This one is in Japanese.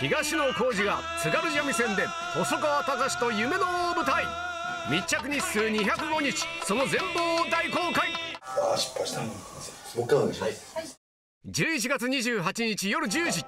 東野幸治が津軽三味線で細川隆と夢の大舞台。密着日数205日。その全貌を大公開。ああ失敗した、もう一回お願いします、11月28日夜10時。